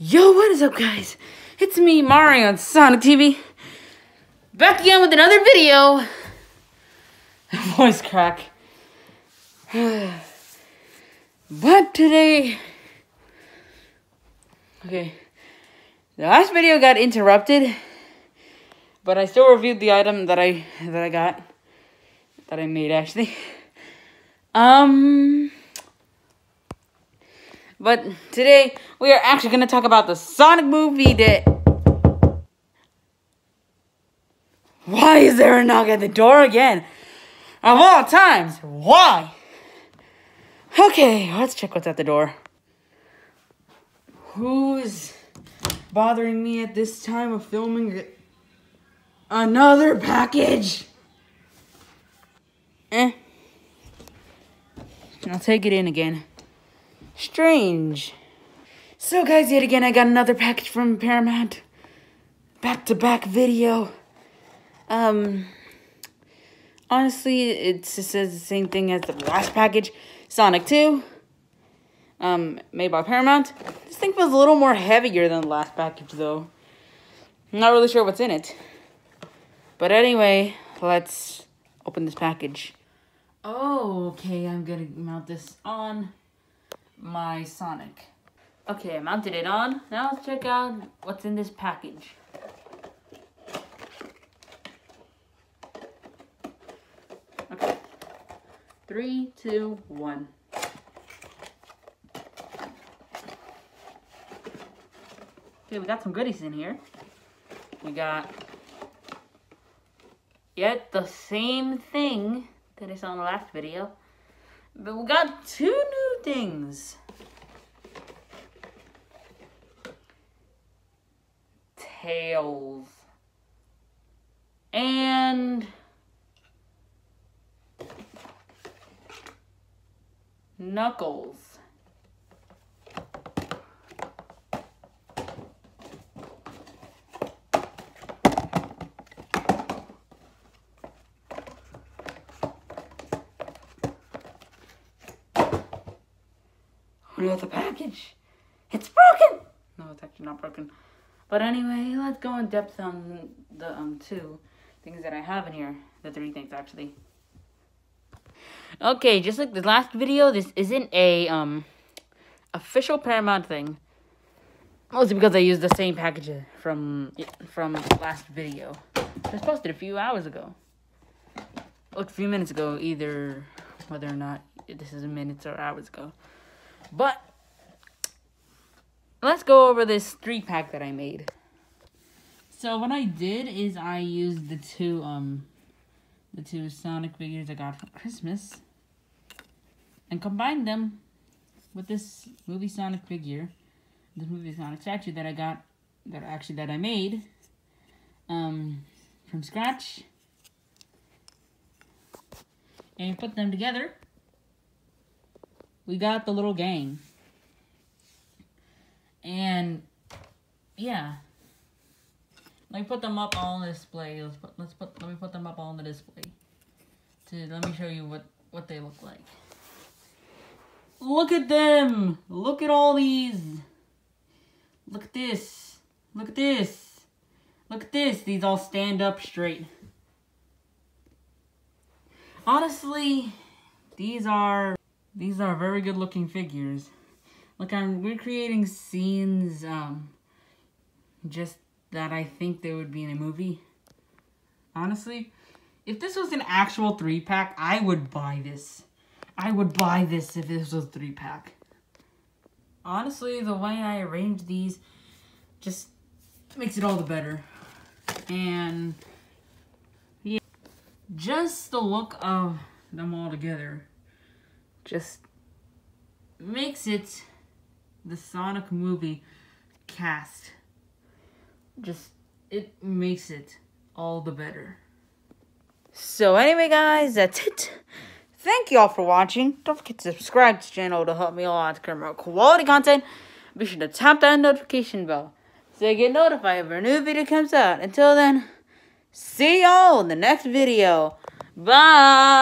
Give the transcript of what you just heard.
Yo, what is up, guys? It's me, Mario, on Sonic TV. Back again with another video. Voice crack. but today... Okay. The last video got interrupted. But I still reviewed the item that I that I got. That I made, actually. Um... But today we are actually going to talk about the Sonic movie that. Why is there a knock at the door again? Of all times, why? Okay, let's check what's at the door. Who's bothering me at this time of filming? Another package. Eh. I'll take it in again. Strange. So guys, yet again, I got another package from Paramount. Back-to-back -back video. Um, honestly, it just says the same thing as the last package. Sonic 2. Um, made by Paramount. This thing feels a little more heavier than the last package, though. I'm not really sure what's in it. But anyway, let's open this package. Oh, okay, I'm gonna mount this on my Sonic. Okay, I mounted it on. Now let's check out what's in this package. Okay. Three, two, one. Okay, we got some goodies in here. We got yet the same thing that I saw in the last video. But we got two new things. Tails. And... Knuckles. The package. It's broken. No, it's actually not broken. But anyway, let's go in depth on the um two things that I have in here. The three things actually. Okay, just like the last video, this isn't a um official Paramount thing. Mostly because I used the same package from from last video. It was posted a few hours ago. Look, a few minutes ago, either whether or not this is minutes or hours ago. But let's go over this three pack that I made. So what I did is I used the two um the two Sonic figures I got for Christmas and combined them with this movie Sonic figure, this movie Sonic statue that I got that actually that I made um from scratch and put them together we got the little gang. And yeah. Let me put them up on display. Let's put let's put let me put them up on the display. To let me show you what what they look like. Look at them! Look at all these! Look at this! Look at this! Look at this! These all stand up straight. Honestly, these are these are very good looking figures. Look, I'm recreating scenes, um, just that I think there would be in a movie. Honestly, if this was an actual three pack, I would buy this. I would buy this if this was three pack. Honestly, the way I arrange these just makes it all the better. And yeah, just the look of them all together just makes it the Sonic movie cast. Just, it makes it all the better. So anyway, guys, that's it. Thank you all for watching. Don't forget to subscribe to the channel to help me a lot to create more quality content. Be sure to tap that notification bell so you get notified if a new video comes out. Until then, see y'all in the next video. Bye!